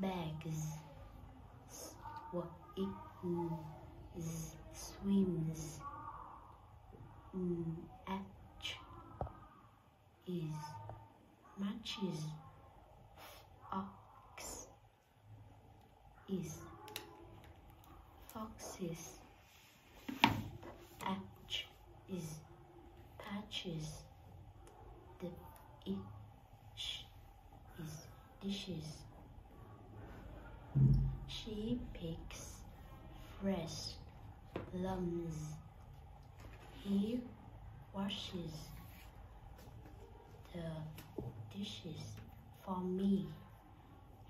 bags, s, w, i, n, z, swims, n, h, is, matches, ox, is, foxes, H is patches, the itch is dishes. She picks fresh He washes the dishes for me.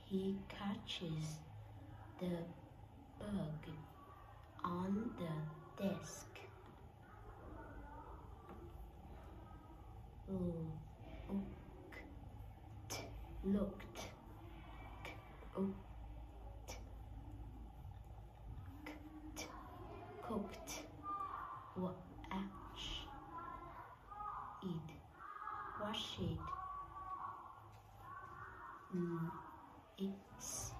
He catches the bug on the desk. Looked, looked, cooked, cooked, wash it, wash it. Mm, it's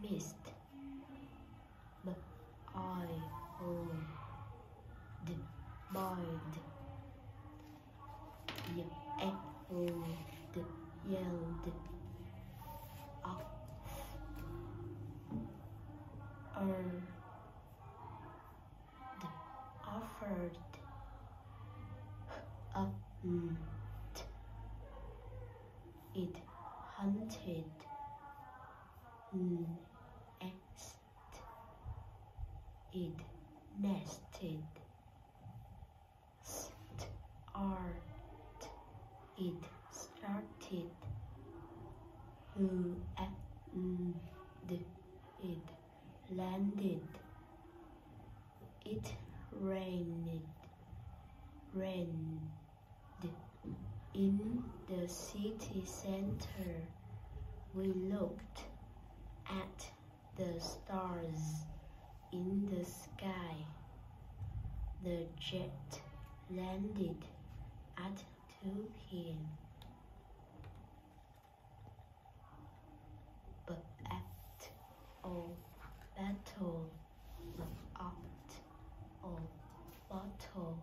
missed. But I hold the mind. You echoed, yelled off. Or the offered up it hunted next it nested start it started who it landed it rained rained in the city center we looked at the stars in the sky. The jet landed at 2 p.m. But at all battle out of bottle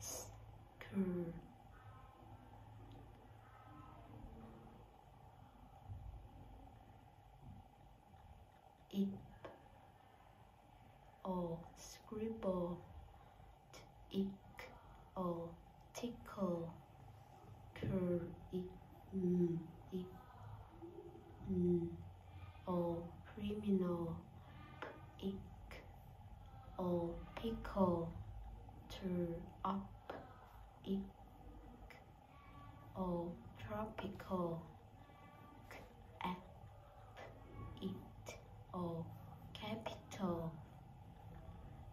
screw. Ip or scribble, ick or tickle, cur, it, mm, it, mm, or criminal, ick or pickle, turn up, ick or tropical, app, it or capital.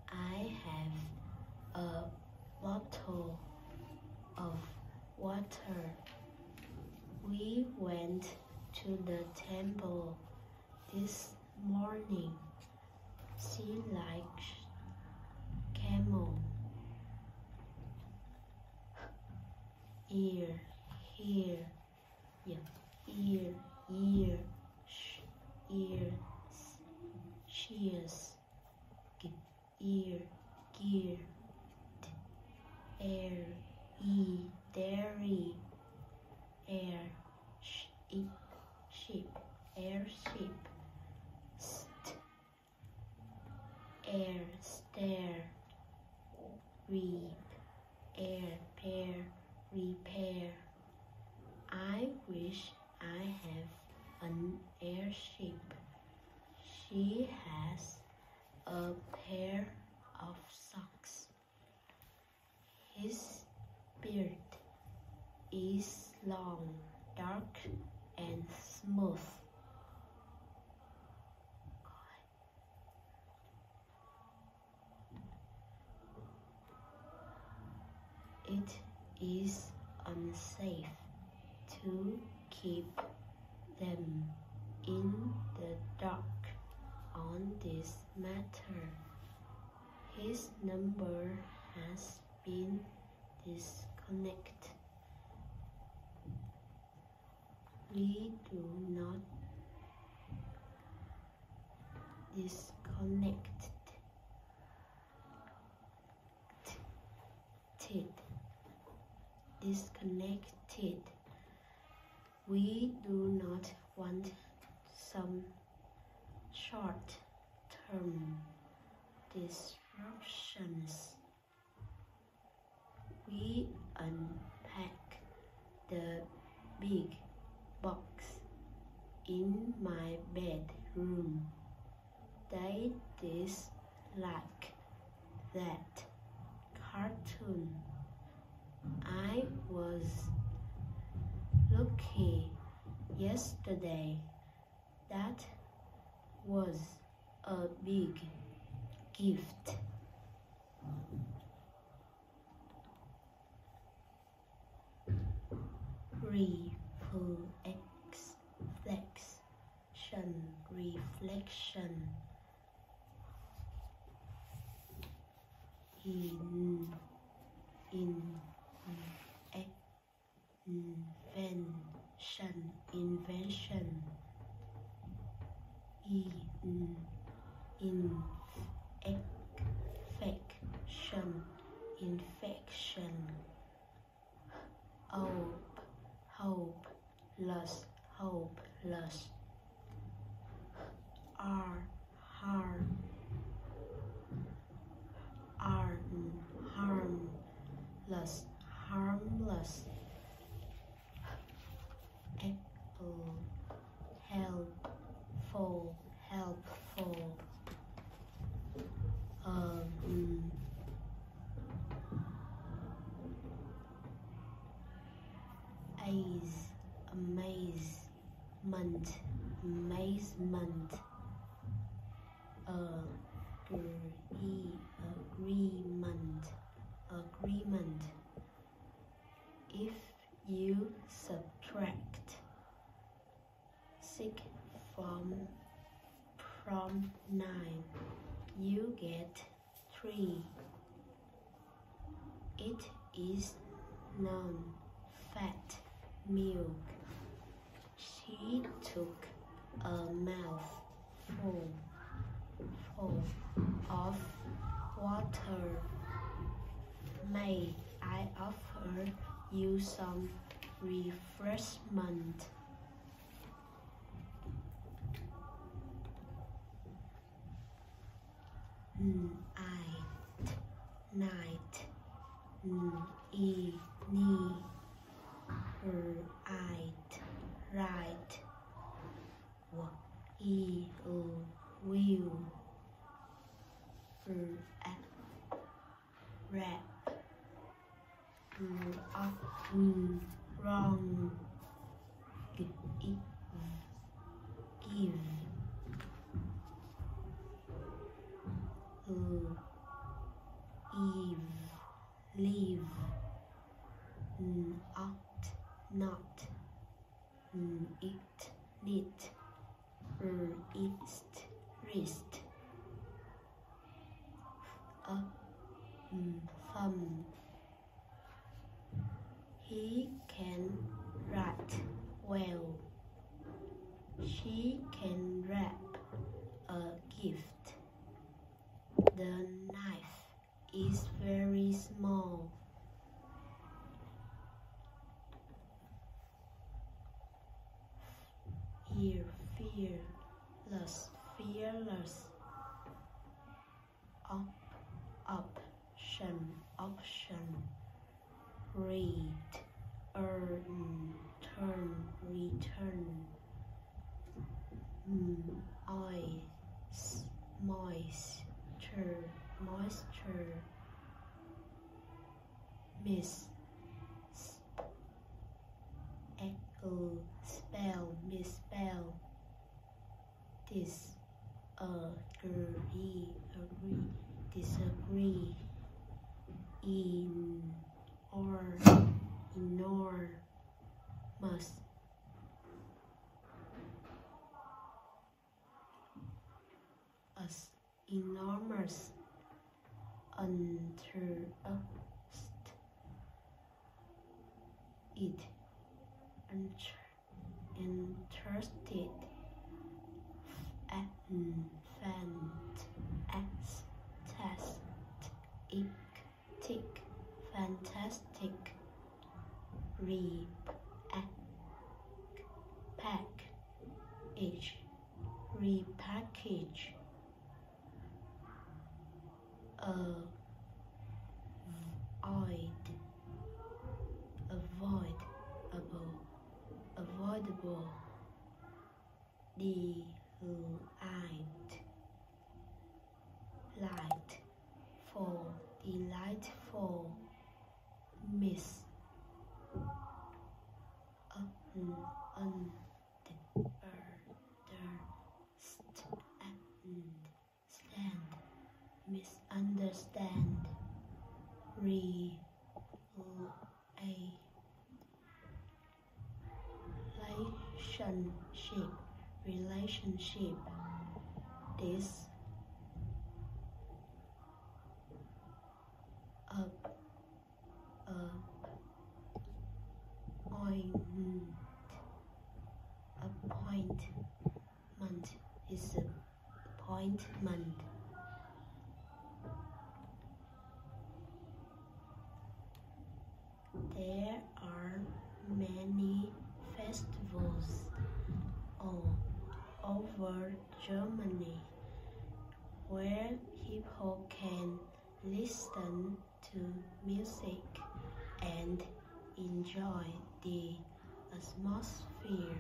I have a bottle of water. We went to the temple this Ear, here, yeah, ear, ear, sh, ears, cheers, g, ear, gear, d, air, e, dairy, air, sh, e, sheep, airship, st, air, stare, reap, air, pear, repair. I wish I have an airship. She has a pair of socks. His beard is long, dark, and smooth. It is unsafe to keep them in the dark on this matter. His number has been disconnected. We do not disconnect disconnected. We do not want some short term disruptions. We unpack the big box in my bedroom. They dislike that cartoon. I was lucky yesterday. That was a big gift. Reflection, reflection. In, in, invention, invention. In, in, Aze, amazement, amazement. Agree, agreement, agreement. If you subtract six from from nine, you get three. It is non-fat milk. She took a mouthful full of water. May I offer you some refreshment? Night, night, e, wrong, give, give. Eve, leave, not, it, knit, east, wrist, up, mm, thumb. He can write well. She can wrap a gift. The knife is very small. Fear, fearless, fearless. Up, option, option. Read, earn, turn, return. Ice, moist moisture, moisture, miss, echo, spell, misspell, this, agree, agree, disagree, in, or, enormous. As enormous interest it interested and reap package repackage avoid avoidable avoidable delight light for delightful miss un, un, misunderstand re a relationship relationship this up up point appointment is There are many festivals all over Germany where people can listen to music and enjoy the atmosphere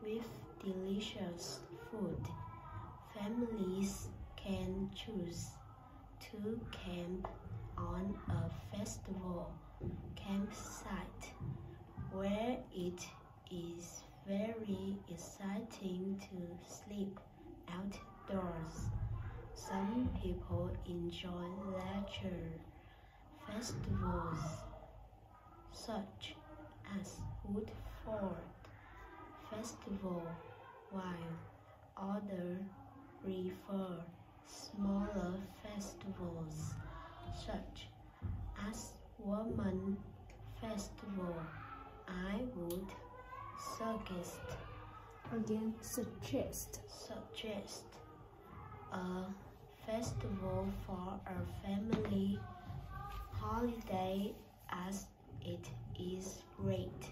with delicious food. Families can choose to camp on a festival campsite where it is very exciting to sleep outdoors. Some people enjoy leisure festivals such as Woodford Festival, while others prefer smaller festivals such as Woman Festival, I would suggest again suggest. suggest a festival for a family holiday as it is great